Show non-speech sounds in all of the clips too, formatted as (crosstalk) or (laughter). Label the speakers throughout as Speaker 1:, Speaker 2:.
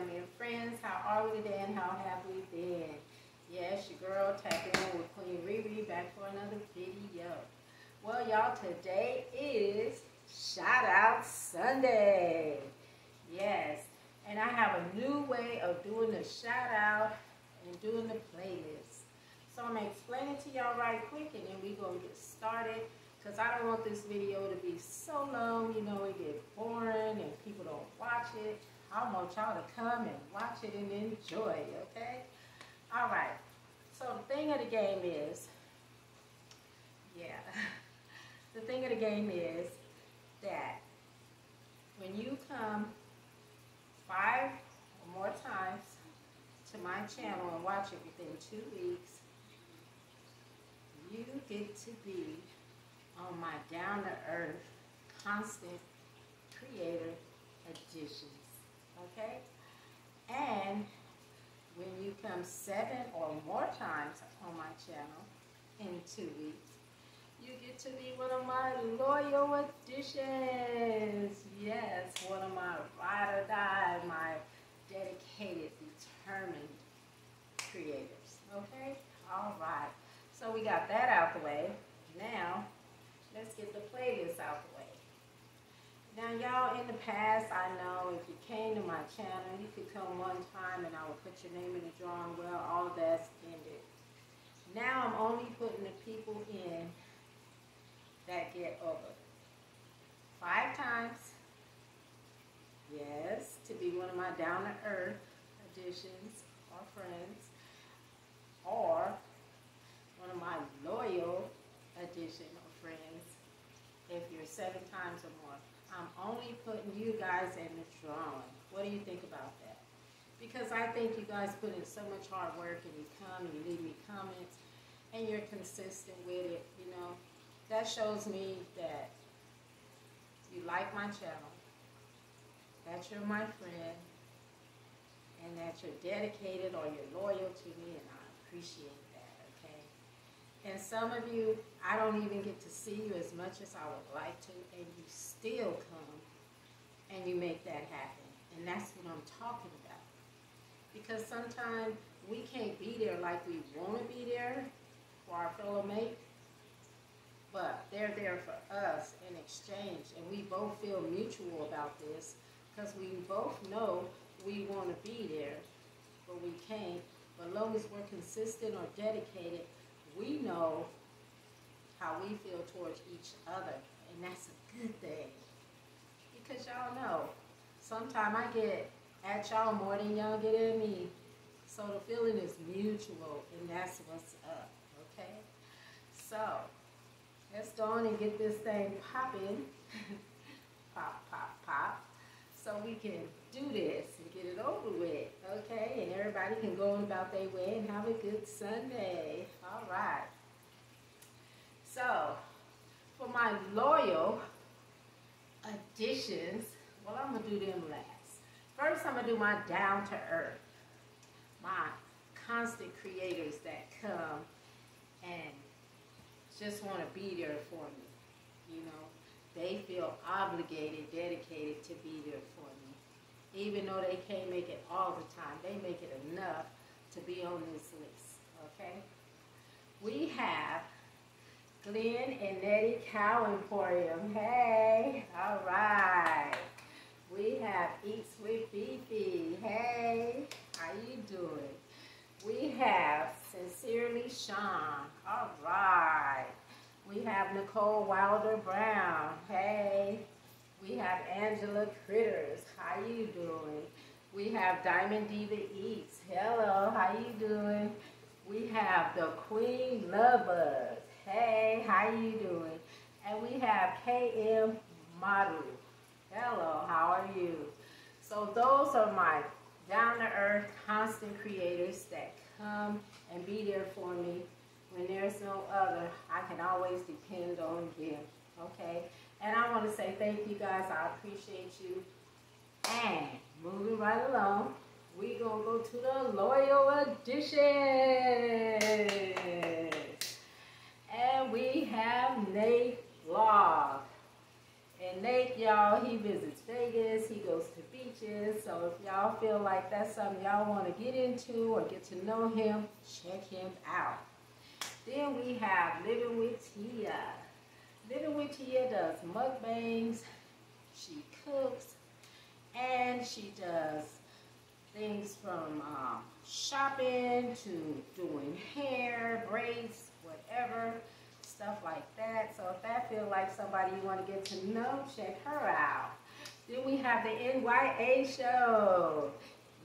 Speaker 1: family and friends. How are we today and how have we been? Yes, your girl tapping in with Queen Ree Ree back for another video. Well, y'all, today is Shout Out Sunday. Yes, and I have a new way of doing the shout out and doing the playlist. So I'm going to explain it to y'all right quick and then we're going to get started because I don't want this video to be so long, you know, it get boring and people don't watch it. I want y'all to come and watch it and enjoy, okay? All right. So the thing of the game is, yeah, (laughs) the thing of the game is that when you come five or more times to my channel and watch it within two weeks, you get to be on my down-to-earth, constant creator editions, okay? And when you come seven or more times on my channel in two weeks, you get to be one of my loyal additions. Yes, one of my ride or die, my dedicated, determined creators. Okay? All right. So we got that out the way. Now, let's get the playlist out the way. Now, y'all, in the past, I know if you came to my channel, you could come one time and I would put your name in the drawing. Well, all that's ended. Now I'm only putting the people in that get over five times. Yes, to be one of my down-to-earth additions or friends. Or one of my loyal addition or friends if you're seven times or more. I'm only putting you guys in the drawing. What do you think about that? Because I think you guys put in so much hard work and you come and you leave me comments and you're consistent with it, you know. That shows me that you like my channel, that you're my friend, and that you're dedicated or you're loyal to me, and I appreciate and some of you, I don't even get to see you as much as I would like to, and you still come and you make that happen. And that's what I'm talking about. Because sometimes we can't be there like we want to be there for our fellow mate, but they're there for us in exchange. And we both feel mutual about this because we both know we want to be there, but we can't. But long as we're consistent or dedicated, we know how we feel towards each other, and that's a good thing. Because y'all know, sometimes I get at y'all more than y'all get at me. So the feeling is mutual, and that's what's up, okay? So, let's go on and get this thing popping. (laughs) pop, pop, pop. So we can do this get it over with, okay? And everybody can go on about their way and have a good Sunday. All right. So, for my loyal additions, well, I'm going to do them last. First, I'm going to do my down-to-earth, my constant creators that come and just want to be there for me, you know. They feel obligated, dedicated to be there for me. Even though they can't make it all the time, they make it enough to be on this list, okay? We have Glenn and Nettie Cow Emporium. Hey, all right. We have Eats with Fifi. Hey, how you doing? We have Sincerely Sean. All right. We have Nicole Wilder Brown. Hey. We have Angela Critters. You? We have Diamond Diva Eats. Hello, how you doing? We have the Queen Lovers. Hey, how you doing? And we have KM Maru. Hello, how are you? So those are my down-to-earth, constant creators that come and be there for me when there's no other, I can always depend on them. Okay? And I want to say thank you guys. I appreciate you. And moving right along, going to go to the Loyal Edition. And we have Nate Vlog. And Nate, y'all, he visits Vegas. He goes to beaches. So if y'all feel like that's something y'all want to get into or get to know him, check him out. Then we have Living with Tia. Living with Tia does mukbangs. She cooks. And she does things from um, shopping to doing hair, braids, whatever stuff like that. So if that feels like somebody you want to get to know, check her out. Then we have the NYA show.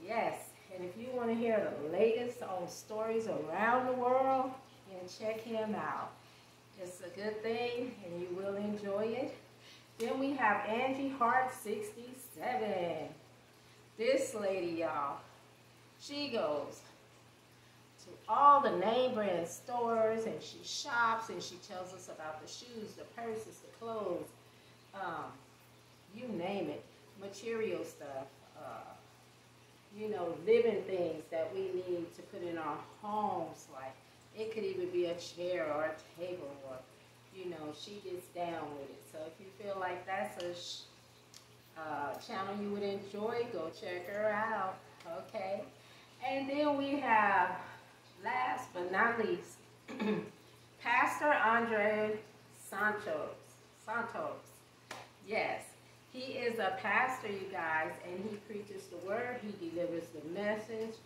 Speaker 1: Yes, and if you want to hear the latest on stories around the world, then check him out. It's a good thing and you will enjoy it. Then we have Angie Hart 67. This lady, y'all, she goes to all the brand stores and she shops and she tells us about the shoes, the purses, the clothes, um, you name it, material stuff, uh, you know, living things that we need to put in our homes. Like it could even be a chair or a table or, you know, she gets down with it. So if you feel like that's a uh, channel you would enjoy, go check her out. Okay. And then we have last but not least, (clears throat) Pastor Andre Santos. Santos. Yes, he is a pastor, you guys, and he preaches the word. He delivers the message,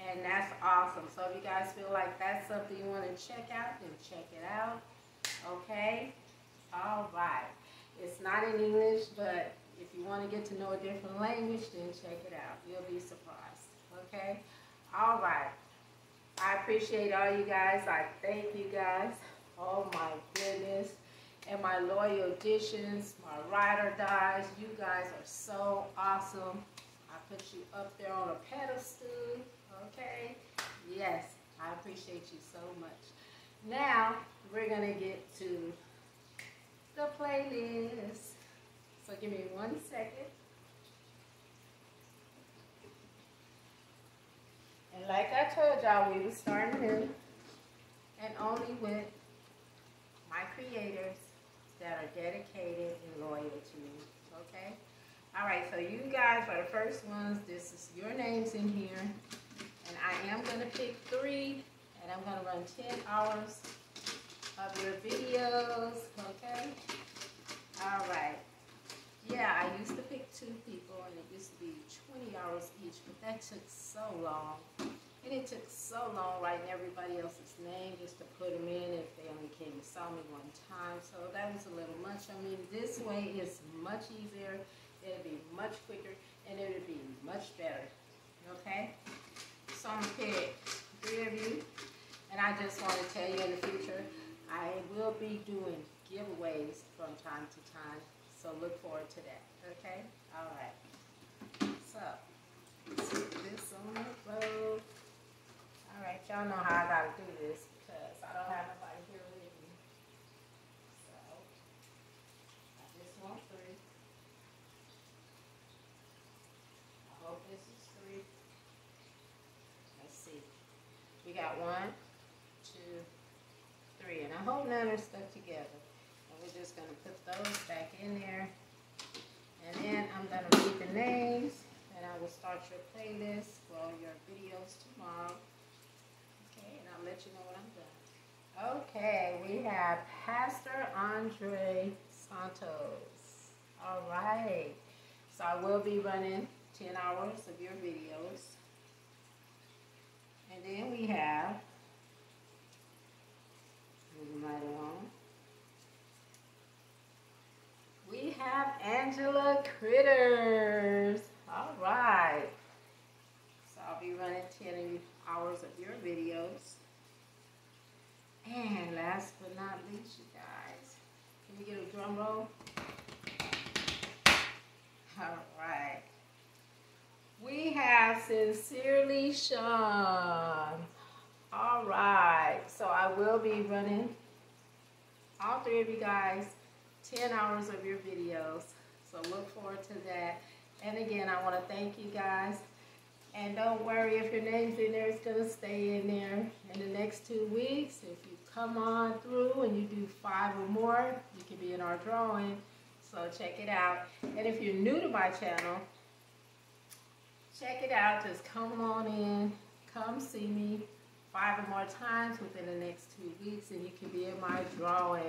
Speaker 1: and that's awesome. So if you guys feel like that's something you want to check out, then check it out. Okay? All right. It's not in English, but if you want to get to know a different language, then check it out. You'll be surprised. Okay? All right. I appreciate all you guys. I thank you guys. Oh my goodness. And my loyal additions, my ride or dies. You guys are so awesome. I put you up there on a pedestal. Okay? Yes, I appreciate you so much. Now, we're to get to the playlist. So give me one second. And like I told y'all, we were starting new and only with my creators that are dedicated and loyal to me, okay? All right, so you guys are the first ones. This is your names in here. And I am to pick three, and I'm to run 10 hours of your videos, okay? All right. Yeah, I used to pick two people, and it used to be 20 hours each, but that took so long. And it took so long writing everybody else's name just to put them in if they only came and saw me one time. So that was a little much. I mean, this way is much easier. It'll be much quicker, and it'll be much better. Okay? So I'm going to pick three of you. And I just want to tell you in the future, I will be doing giveaways from time to time. So look forward to that. Okay? All right. So, this on the road. All right, y'all know how I gotta do this because I don't have nobody here with me. So, I just want three. I hope this is three. Let's see. We got one, two, three, and I hope none are stuck together And we're just going to put those back in there. And then I'm going to read the names, and I will start your playlist for your videos tomorrow. Okay, and I'll let you know when I'm done. Okay, we have Pastor Andre Santos. All right. So I will be running 10 hours of your videos. And then we have, moving right along, we have Angela Critters. All right. So I'll be running 10 hours of your videos. And last but not least, you guys, can we get a drum roll? All right. We have Sincerely Sean. All right. So I will be running all three of you guys 10 hours of your videos. So look forward to that. And again, I want to thank you guys. And don't worry if your name's in there, it's going to stay in there. In the next two weeks, if you come on through and you do five or more, you can be in our drawing. So check it out. And if you're new to my channel, check it out. Just come on in. Come see me five or more times within the next two weeks and you can be in my drawing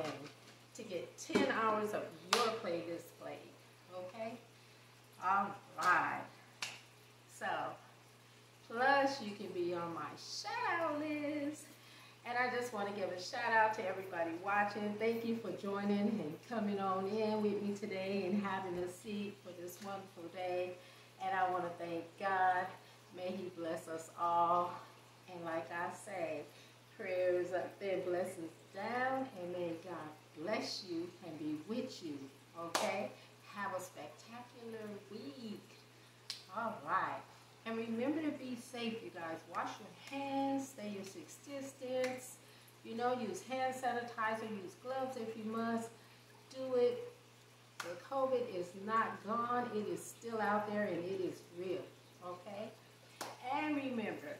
Speaker 1: to get 10 hours of your play display. Okay? All right. So, plus you can be on my shout out list. And I just want to give a shout out to everybody watching. Thank you for joining and coming on in with me today and having a seat for this wonderful day. And I want to thank God. May He bless us all. And like I say, prayers up there, blessings down, and may God bless you and be with you. Okay? Have a spectacular week. All right. And remember to be safe, you guys. Wash your hands, stay your six distance. You know, use hand sanitizer, use gloves if you must. Do it. The COVID is not gone. It is still out there and it is real. Okay? And remember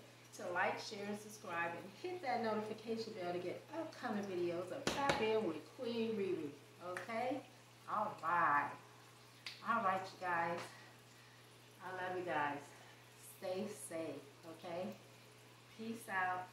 Speaker 1: to like, share, and subscribe, and hit that notification bell to get upcoming videos of Tap In with Queen Ree Ree. Okay? All right. All right, you guys. I love you guys. Stay safe, okay? Peace out.